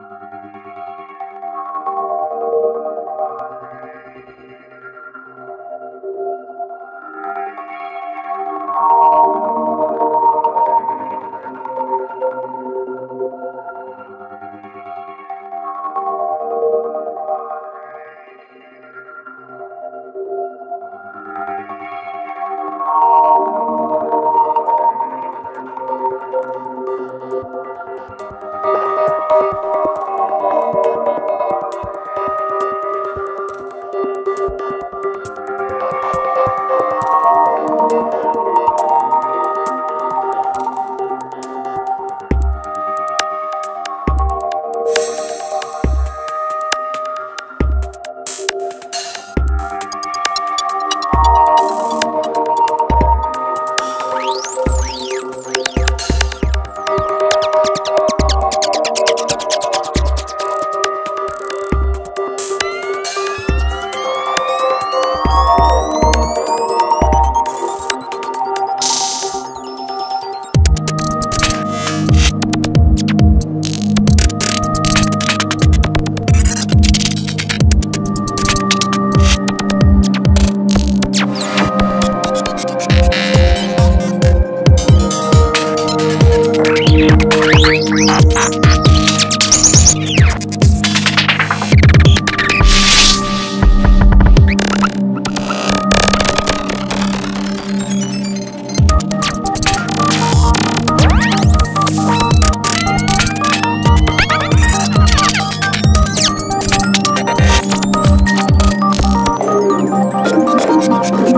Thank you. 嗯。